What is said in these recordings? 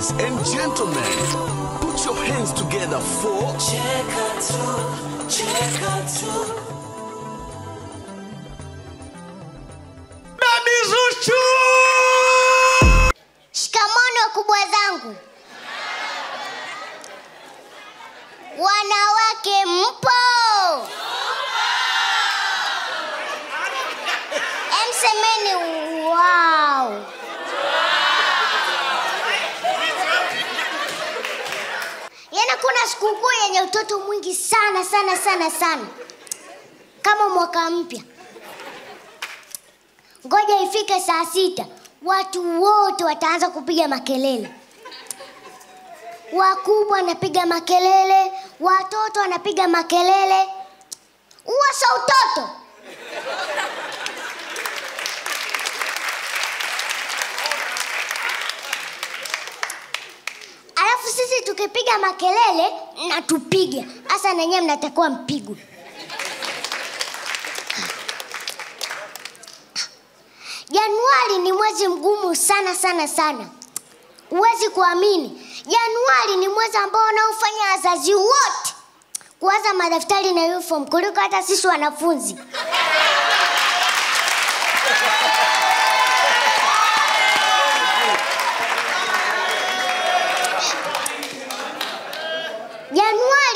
Ladies and gentlemen, put your hands together for Checka 2, Checka 2. Yenye utoto mwingi sana sana sana sana, kama mwaka mpya. Ngoja ifike saa sita, watu wote wataanza kupiga makelele. Wakubwa wanapiga makelele, watoto wanapiga makelele. Uwasa utoto. Alafu sisi tukipiga makelele na tupiga hasa, nenyewe mnatakiwa mpigwe. Januari ni mwezi mgumu sana sana sana, huwezi kuamini. Januari ni mwezi ambao unaofanya wazazi wote kuanza madaftari na uniform kuliko hata sisi wanafunzi.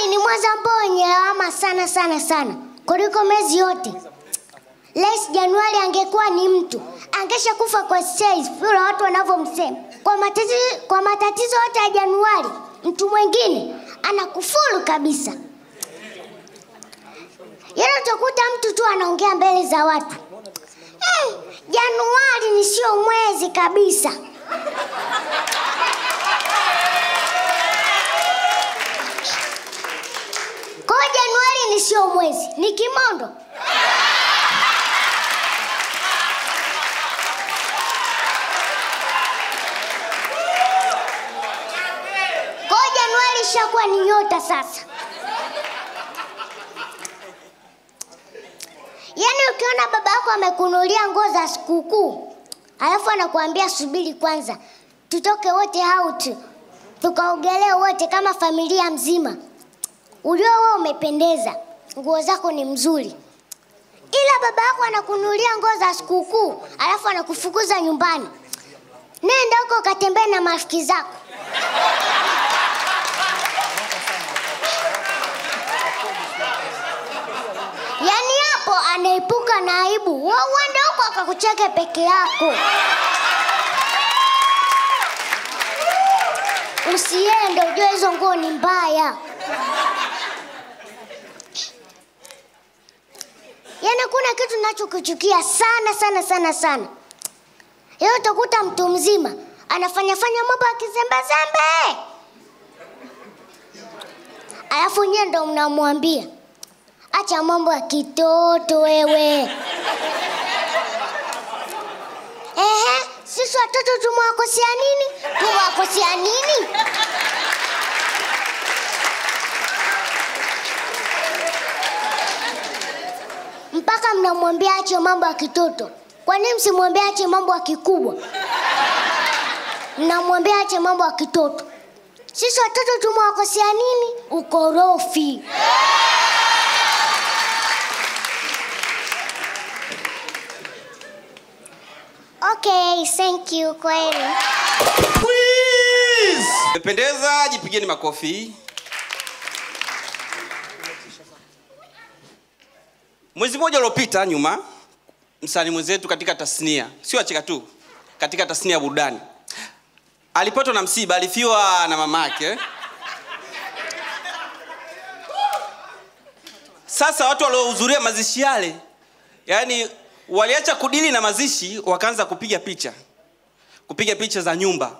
Januari ni mwezi ambao wenye lawama sana sana sana kuliko miezi yote. Rais Januari angekuwa ni mtu angesha kufa kwa sasa vile watu wanavyomsema. Kwa matatizo, kwa matatizo yote ya Januari, mtu mwingine anakufuru kabisa. Yaani utakuta mtu tu anaongea mbele za watu hey, Januari ni sio mwezi kabisa. Kwa Januari ni sio mwezi, ni kimondo. Kwa Januari ishakuwa ni nyota sasa. Yaani ukiona baba yako amekunulia nguo za sikukuu, alafu anakuambia subiri kwanza, tutoke wote out tukaogelea wote kama familia mzima, wewe umependeza, nguo zako ni mzuri. Ila baba yako anakunulia nguo za sikukuu, alafu anakufukuza nyumbani, nenda huko ukatembee na marafiki zako. Yaani hapo anaepuka na aibu, wewe uende huko akakucheke peke yako. Usiende, ujue hizo nguo ni mbaya. Yaani kuna kitu nachokichukia sana sana sana sana. Yeye utakuta mtu mzima anafanya fanya mambo ya kizembezembe, alafu nyie ndo mnamwambia acha mambo ya kitoto wewe. Ehe, sisi watoto tumewakosea nini? Tumewakosea nini? Mpaka mnamwambia ache mambo ya kitoto. Kwa nini msimwambie ache mambo ya kikubwa? Mnamwambia ache mambo ya kitoto. Sisi watoto tumewakosea nini? Ukorofi. Okay, thank you kweli. Please! Jipigeni makofi. Mwezi mmoja uliopita nyuma, msanii mwenzetu katika tasnia, sio achika tu, katika tasnia ya burudani alipatwa na msiba, alifiwa na mamake. Sasa watu waliohudhuria mazishi yale, yani waliacha kudili na mazishi, wakaanza kupiga picha, kupiga picha za nyumba.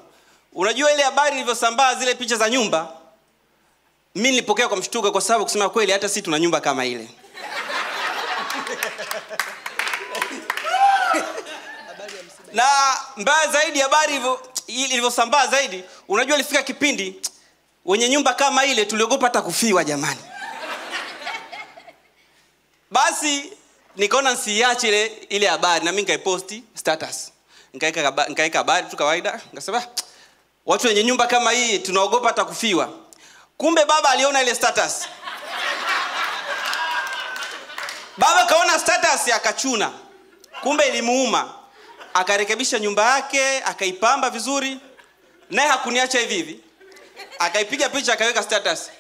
Unajua ile habari ilivyosambaa, zile picha za nyumba, mi nilipokea kwa mshtuka kwa sababu kusema kweli, hata si tuna nyumba kama ile. Na mbaya zaidi habari ilivyosambaa zaidi unajua ilifika kipindi wenye nyumba kama ile tuliogopa hata kufiwa jamani. Basi nikaona nsiiache ile ile habari na mi nikaiposti status. Nikaeka haba- nikaeka habari tu kawaida nikasema "Ah, watu wenye nyumba kama hii tunaogopa hata kufiwa. Kumbe baba aliona ile status baba kaona status akachuna kumbe ilimuuma. Akarekebisha nyumba yake akaipamba vizuri. Naye hakuniacha hivi hivi. Akaipiga picha akaweka status.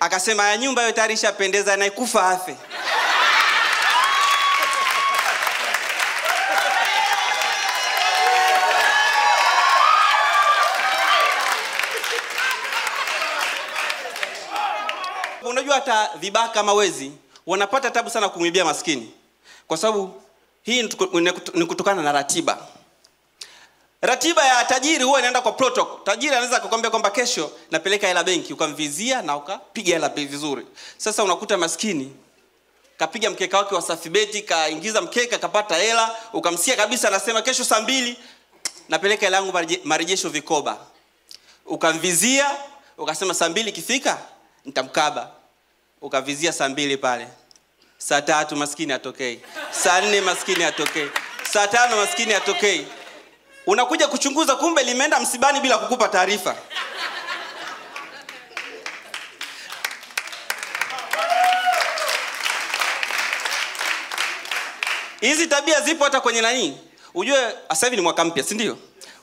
Akasema ya nyumba hiyo tayari ishapendeza naikufa afe. Unajua hata vibaka kama wezi wanapata tabu sana kumwibia maskini. Kwa sababu hii ni kutokana na ratiba. Ratiba ya tajiri huwa inaenda kwa protocol. Tajiri anaweza akakwambia kwamba kesho napeleka hela benki ukamvizia na ukapiga hela vizuri. Sasa unakuta maskini kapiga mkeka wake wa safibeti kaingiza mkeka kapata hela ukamsikia kabisa anasema kesho saa mbili napeleka hela yangu marejesho vikoba. Ukamvizia ukasema saa mbili ikifika nitamkaba ukavizia saa mbili pale. Saa tatu maskini atokei. Saa nne maskini atokei. Saa tano maskini atokei. Unakuja kuchunguza kumbe limeenda msibani bila kukupa taarifa. Hizi tabia zipo hata kwenye nanii ujue sasa hivi ni mwaka mpya si ndio?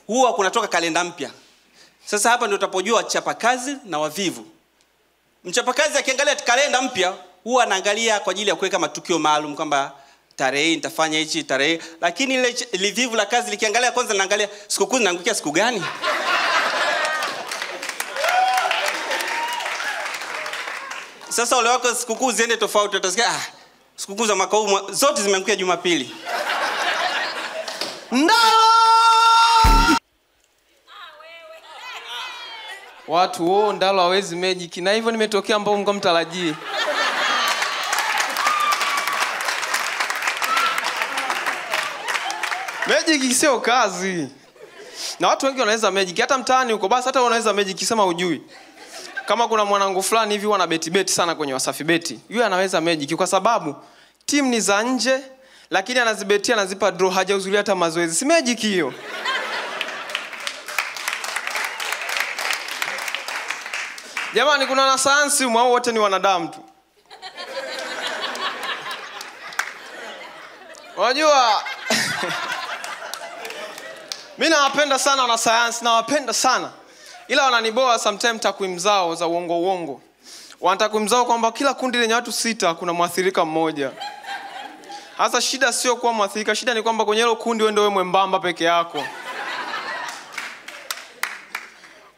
Huwa kunatoka kalenda mpya. Sasa hapa ndio utapojua wachapa kazi na wavivu mchapakazi akiangalia kalenda mpya huwa anaangalia kwa ajili ya kuweka matukio maalum kwamba tarehe hii nitafanya hichi tarehe lakini ile livivu la kazi likiangalia kwanza linaangalia sikukuu zinaangukia siku gani? Sasa ule wako sikukuu ziende tofauti utasikia ah, sikukuu za mwaka huu zote zimeangukia jumapili. Ndalo watu oh, ndalo hawezi magic. Na hivyo nimetokea ambao mko mtarajii. Magic sio kazi. Na watu wengi wanaweza magic. Hata mtaani huko basi hata unaweza magic sema ujui kama kuna mwanangu fulani hivi wana beti beti sana kwenye wasafi beti. Yule anaweza magic kwa sababu timu ni za nje lakini anazibetia anazipa draw hajahudhuria hata mazoezi. Si magic hiyo jamani kuna wanasayansi sayansi mwao wote ni wanadamu tu? Unajua mi nawapenda sana wanasayansi nawapenda sana. Ila wananiboa samtim takwimu zao za uongo uongo. Wana takwimu zao kwamba kila kundi lenye watu sita kuna mwathirika mmoja. Hasa shida sio kuwa mwathirika shida ni kwamba kwenye hilo kundi ndio mwembamba peke yako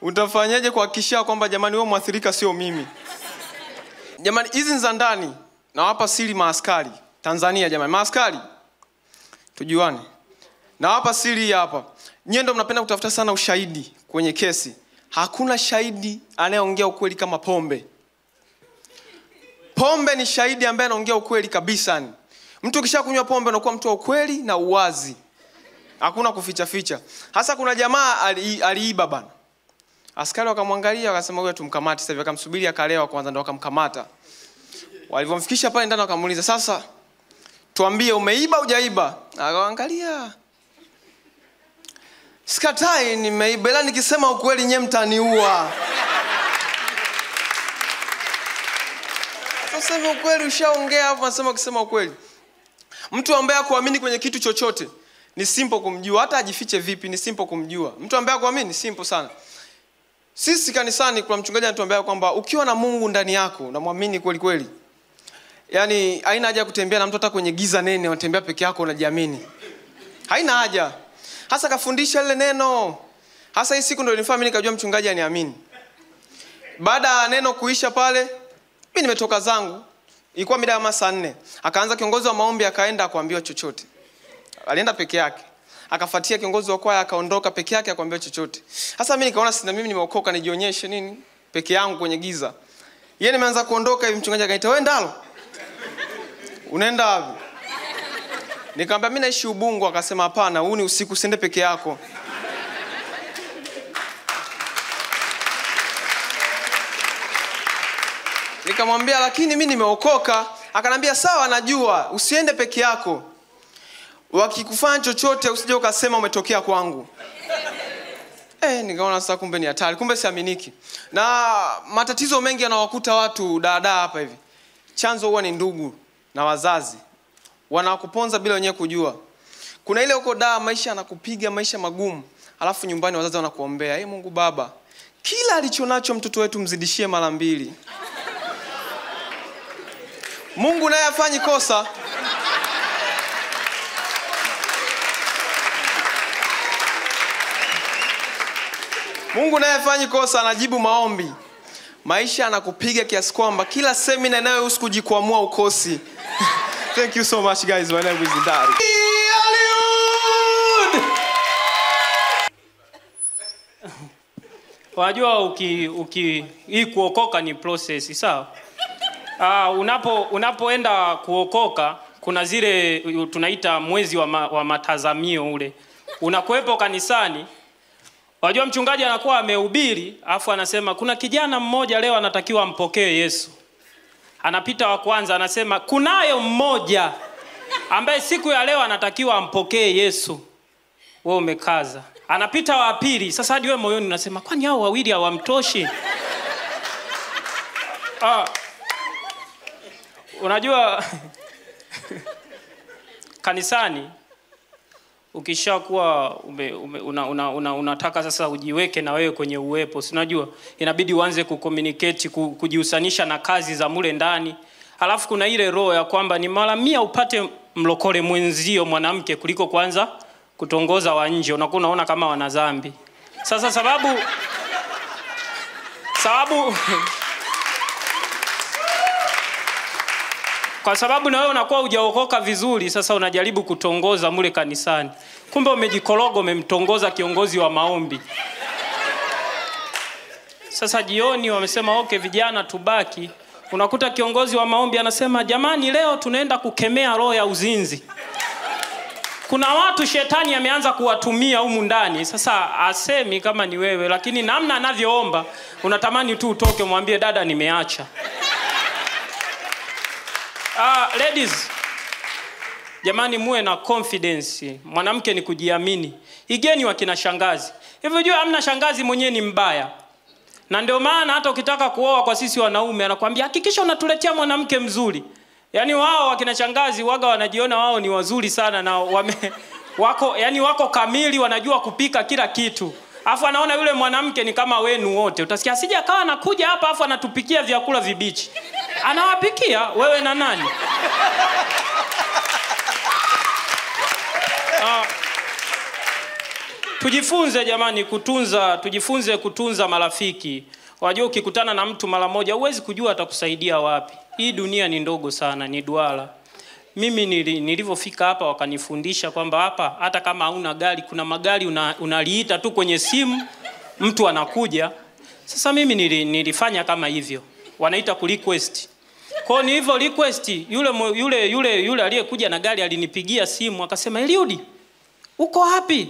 utafanyaje kuhakikishia kwamba jamani wewe mwathirika sio mimi? Jamani hizi za ndani. Nawapa siri maaskari. Tanzania jamani. Maaskari tujuane. Nawapa siri hapa. Nyie ndo mnapenda kutafuta sana ushahidi kwenye kesi. Hakuna shahidi anayeongea ukweli kama pombe. Pombe ni shahidi ambaye anaongea ukweli kabisa ni mtu ukisha kunywa pombe unakuwa mtu wa ukweli na uwazi. Hakuna kuficha ficha hasa kuna jamaa aliiba ali- bana askari wakamwangalia wakasema huyo tumkamate. Sasa hivi akamsubiri akalewa kwanza ndo wakamkamata. Walivyomfikisha pale ndani wakamuuliza sasa tuambie umeiba hujaiba? Akaangalia sikatai nimeiba ila nikisema ukweli nyewe mtaniua. Sasa hivi ukweli ushaongea hapo nasema ukisema ukweli. Mtu ambaye akuamini kwenye kitu chochote ni simple kumjua. Hata ajifiche vipi ni simple kumjua. Mtu ambaye akuamini ni simple sana sisi kanisani kuna mchungaji anatuambia kwamba ukiwa na mungu ndani yako unamwamini kweli kweli. Yaani haina haja ya kutembea na mtu hata kwenye giza nene unatembea peke yako unajiamini. Haina haja. Hasa kafundisha lile neno. Hasa hii siku ndo nifaa mi nikajua mchungaji aniamini baada ya neno kuisha pale mi nimetoka zangu. Ilikuwa mida ya masaa nne. Akaanza kiongozi wa maombi akaenda akuambiwa chochote. Alienda peke yake akafuatia kiongozi wa kwaya akaondoka peke yake akwambia chochote. Sasa mimi nikaona sina mimi nimeokoka nijionyeshe nini? Peke yangu kwenye giza. Yeye nimeanza kuondoka hivi mchungaji akaita wewe ndalo unaenda wapi? Nikamwambia mimi naishi ubungu akasema hapana huu ni usiku usiende peke yako. Nikamwambia lakini mi nimeokoka. Akanambia sawa najua usiende peke yako wakikufanya chochote usije ukasema umetokea kwangu. Eh, nikaona sasa kumbe ni hatari kumbe siaminiki. Na matatizo mengi yanawakuta watu daadaa hapa hivi. Chanzo huwa ni ndugu na wazazi. Wanakuponza bila wenyewe kujua. Kuna ile huko daa maisha anakupiga maisha magumu. Alafu nyumbani wazazi wanakuombea hey, mungu baba kila alichonacho mtoto wetu mzidishie mara mbili. Mungu naye afanyi kosa mungu naye afanyi kosa anajibu maombi maisha anakupiga kiasi kwamba kila semina inayohusu kujikwamua ukosi thank you so much guys my name is Dari. Wajua uki, uki hii kuokoka ni process, sawa? Uh, unapo unapoenda kuokoka kuna zile tunaita mwezi wa, ma, wa matazamio ule. Unakuwepo kanisani, wajua mchungaji anakuwa amehubiri, afu anasema kuna kijana mmoja leo anatakiwa ampokee Yesu. Anapita wa kwanza anasema kunayo mmoja ambaye siku ya leo anatakiwa ampokee Yesu. Wewe umekaza. Anapita wa pili, sasa hadi wewe moyoni unasema kwani hao wawili hawamtoshi? ah, unajua kanisani ukishakuwa una, una, una, unataka sasa ujiweke na wewe kwenye uwepo, si unajua? Inabidi uanze kucommunicate ku, kujihusanisha na kazi za mule ndani, alafu kuna ile roho ya kwamba ni mara mia upate mlokole mwenzio mwanamke kuliko kwanza kutongoza wa nje, unakuwa unaona kama wanazambi. Sasa sababu sababu kwa sababu na wewe unakuwa hujaokoka vizuri, sasa unajaribu kutongoza mule kanisani, kumbe umejikoroga, umemtongoza kiongozi wa maombi. Sasa jioni wamesema okay, vijana tubaki. Unakuta kiongozi wa maombi anasema jamani, leo tunaenda kukemea roho ya uzinzi. Kuna watu shetani ameanza kuwatumia humu ndani. Sasa asemi kama ni wewe, lakini namna anavyoomba unatamani tu utoke, mwambie dada, nimeacha. Uh, ladies, jamani, muwe na confidence. Mwanamke ni kujiamini. Igeni wakina shangazi. Hivyo jua amna shangazi mwenyewe ni mbaya, na ndio maana hata ukitaka kuoa kwa sisi wanaume anakwambia hakikisha unatuletea mwanamke mzuri. Yaani wao wakina shangazi waga wanajiona wao ni wazuri sana na wame, wako yani wako kamili, wanajua kupika kila kitu. Afu anaona yule mwanamke ni kama wenu wote. Utasikia asije akawa anakuja hapa afu anatupikia vyakula vibichi. Anawapikia wewe na nani? Uh, tujifunze jamani kutunza, tujifunze kutunza marafiki. Wajua ukikutana na mtu mara moja huwezi kujua atakusaidia wapi. Hii dunia ni ndogo sana, ni duara. Mimi nilivyofika hapa wakanifundisha kwamba hapa hata kama hauna gari, kuna magari unaliita una, tu kwenye simu, mtu anakuja. Sasa mimi nili, nilifanya kama hivyo, wanaita ku request. Kwa nilivyo request, yule yule yule yule aliyekuja na gari alinipigia simu akasema, Eliudi, uko wapi?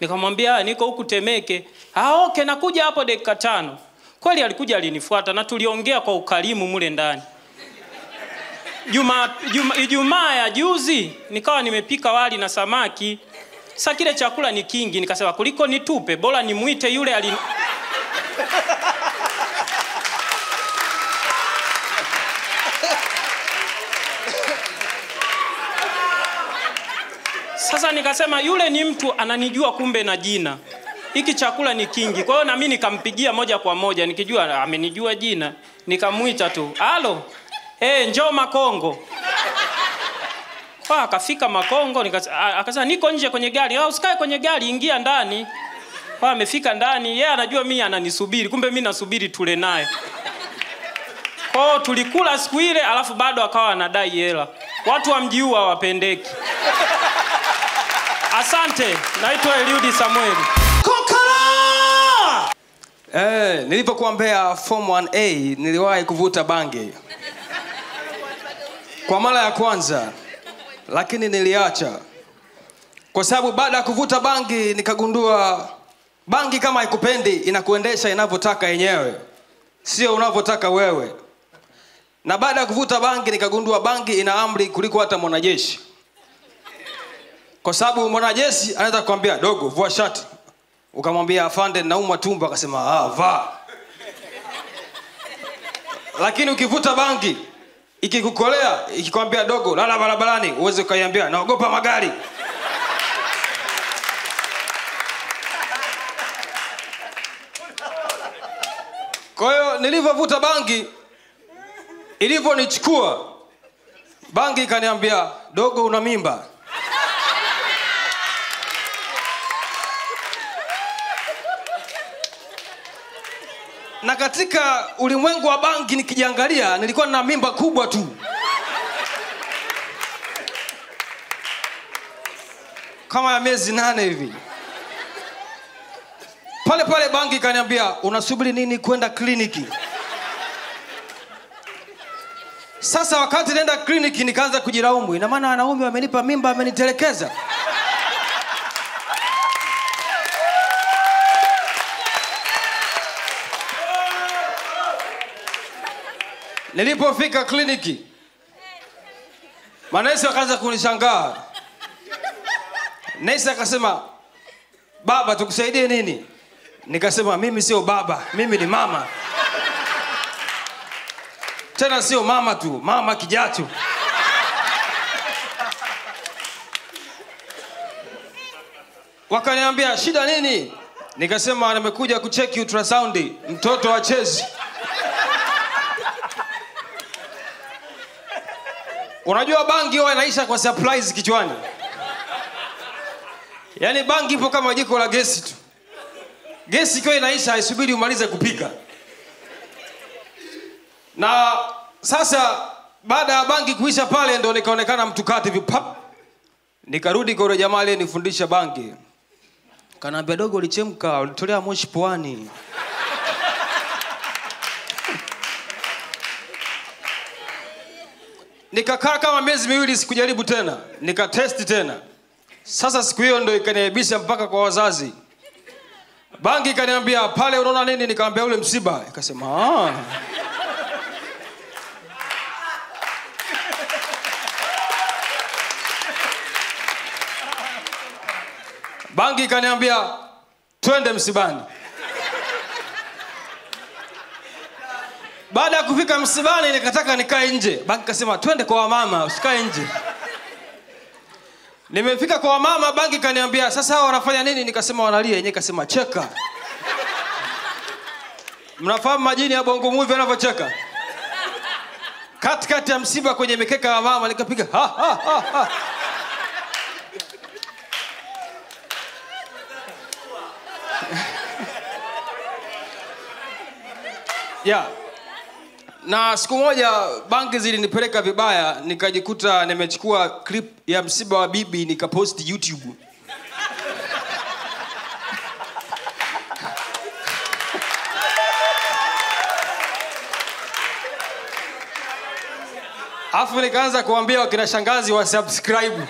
Nikamwambia niko huku Temeke. Ah, okay, nakuja hapo dakika tano. Kweli alikuja alinifuata na tuliongea kwa ukarimu mule ndani. Juma, juma, Ijumaa ya juzi nikawa nimepika wali na samaki. Sasa kile chakula ni kingi, nikasema kuliko nitupe, bora nimwite yule ali Sasa nikasema yule ni mtu ananijua kumbe na jina. Hiki chakula ni kingi. Kwa hiyo na mimi nikampigia moja kwa moja nikijua amenijua jina. Nikamwita tu. Halo. Eh, njoo Makongo. Kwa akafika Makongo akasema niko nje kwenye gari. Ah, usikae kwenye gari, ingia ndani. Kwa amefika ndani, yeye anajua mimi ananisubiri. Kumbe mimi nasubiri tule naye. Kwa tulikula siku ile alafu bado akawa anadai hela. Watu wa mji huu hawapendeki. Asante, naitwa Eliudi Samueli. Eh, nilipokuwa form 1A niliwahi kuvuta bange kwa mara ya kwanza, lakini niliacha. Kwa sababu baada ya kuvuta bangi nikagundua bangi kama haikupendi inakuendesha inavyotaka yenyewe, sio unavyotaka wewe. Na baada ya kuvuta bangi nikagundua bangi ina amri kuliko hata mwanajeshi, kwa sababu mwanajeshi anaweza kukwambia dogo, vua shati, ukamwambia afande naumwa tumbo. Akasema ah, vaa. Lakini ukivuta bangi ikikukolea ikikwambia dogo lala barabarani uweze ukaiambia naogopa magari. Kwa hiyo nilivyovuta bangi ilivyonichukua bangi ikaniambia dogo una mimba na katika ulimwengu wa bangi nikijiangalia nilikuwa na mimba kubwa tu. Kama ya miezi nane hivi. Pale pale bangi ikaniambia unasubiri nini kwenda kliniki? Sasa wakati naenda kliniki nikaanza kujiraumu inamaana wanaume wamenipa mimba wamenitelekeza nilipofika kliniki manesi wakaanza kunishangaa. Nesi akasema baba tukusaidie nini? Nikasema mimi sio baba mimi ni mama. Tena sio mama tu mama kijatu. Wakaniambia shida nini? Nikasema nimekuja kucheki ultrasound mtoto wa unajua bangi huwa inaisha kwa surprise kichwani. Yaani bangi ipo kama jiko la gesi tu. Gesi ikiwa inaisha haisubiri umalize kupika. Na sasa baada ya bangi kuisha pale ndo nikaonekana mtukati kati vipap nikarudi kwa yule jamaa aliyenifundisha bangi. Kanaambia dogo ulichemka ulitolea moshi puani nikakaa kama miezi miwili sikujaribu tena. Nikatesti tena. Sasa siku hiyo ndo ikaniaibisha mpaka kwa wazazi. Bangi ikaniambia pale unaona nini? Nikaambia ule msiba. Ikasema "Ah." bangi ikaniambia twende msibani baada ya kufika msibani nikataka nikae nje. Baki kasema twende kwa wamama usikae nje. Nimefika kwa wamama banki kaniambia sasa wanafanya nini? Nikasema wanalia. Yenyewe kasema cheka. Mnafahamu majini ya bongo muvi anavyocheka katikati ya msiba kwenye mikeka ya mama nikapiga ha, ha, ha, ha. yeah. Na siku moja banki zilinipeleka vibaya nikajikuta nimechukua clip ya msiba wa bibi nikaposti youtube. Alafu nikaanza kuambia wakina shangazi wa subscribe.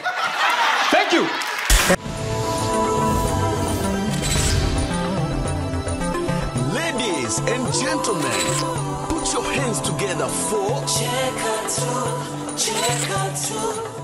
Thank you. Ladies and gentlemen, put your hands together for Cheka tu, cheka tu,